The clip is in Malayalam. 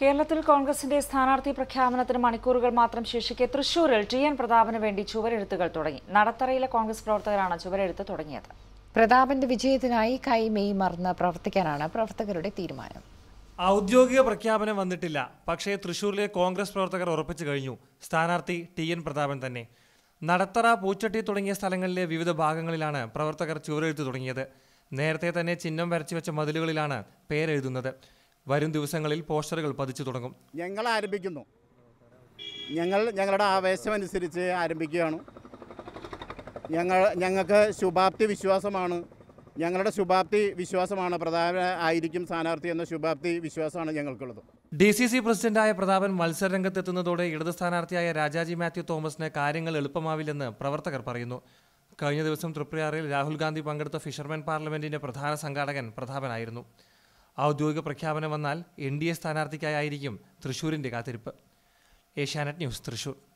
കേരളത്തിൽ കോൺഗ്രസിന്റെ സ്ഥാനാർത്ഥി പ്രഖ്യാപനത്തിന് മണിക്കൂറുകൾ മാത്രം ശേഷിക്കെ തൃശൂരിൽ ടി എൻ പ്രതാപന് വേണ്ടി ചുവരെഴുത്തുകൾ തുടങ്ങി. നടത്തറയിലെ കോൺഗ്രസ് പ്രവർത്തകരാണ് ചുവരെഴുത്ത് തുടങ്ങിയത്. പ്രതാപന്റെ വിജയത്തിനായി കൈ മെയ് മറന്ന് പ്രവർത്തിക്കാനാണ് പ്രവർത്തകരുടെ തീരുമാനം. ഔദ്യോഗിക പ്രഖ്യാപനം വന്നിട്ടില്ല. പക്ഷേ തൃശൂരിലെ കോൺഗ്രസ് പ്രവർത്തകർ ഉറപ്പിച്ചു കഴിഞ്ഞു. സ്ഥാനാർത്ഥി ടി എൻ പ്രതാപൻ തന്നെ. നടത്തറ പൂച്ചട്ടി തുടങ്ങിയ സ്ഥലങ്ങളിലെ വിവിധ ഭാഗങ്ങളിലാണ് പ്രവർത്തകർ ചുവരെഴുത്ത് തുടങ്ങിയത്. നേരത്തെ തന്നെ ചിഹ്നം വരച്ചു വെച്ച മതിലുകളിലാണ് പേരെഴുതുന്നത്. വരും ദിവസങ്ങളിൽ പോസ്റ്ററുകൾ പതിച്ചു തുടങ്ങും. ഞങ്ങൾ ആരംഭിക്കുന്നു. ഞങ്ങൾ ഞങ്ങളുടെ ആവേശമനുസരിച്ച് ആരംഭിക്കുകയാണ്. ഞങ്ങൾ ഞങ്ങൾക്ക് ശുഭാപ്തി വിശ്വാസമാണ്. ഞങ്ങളുടെ ശുഭാപ്തി വിശ്വാസമാണ്. പ്രധാന ആയിരിക്കും സ്ഥാനാർത്ഥി എന്ന ശുഭാപ്തി വിശ്വാസമാണ് ഞങ്ങൾക്കുള്ളത്. ഡി സി സി പ്രസിഡന്റായ പ്രതാപൻ മത്സരരംഗത്തെത്തുന്നതോടെ ഇടത് സ്ഥാനാർത്ഥിയായ രാജാജി മാത്യു തോമസിന് കാര്യങ്ങൾ എളുപ്പമാവില്ലെന്ന് പ്രവർത്തകർ പറയുന്നു. കഴിഞ്ഞ ദിവസം തൃപ്രയാറിൽ രാഹുൽ ഗാന്ധി പങ്കെടുത്ത ഫിഷർമാൻ പാർലമെന്റിന്റെ പ്രധാന സംഘാടകൻ പ്രതാപനായിരുന്നു. ഔദ്യോഗിക പ്രഖ്യാപനം വന്നാൽ എൻ ഡി എ സ്ഥാനാർത്ഥിക്കായിരിക്കും തൃശൂരിന്റെ കാത്തിരിപ്പ്. ഏഷ്യാനെറ്റ് ന്യൂസ് തൃശൂർ.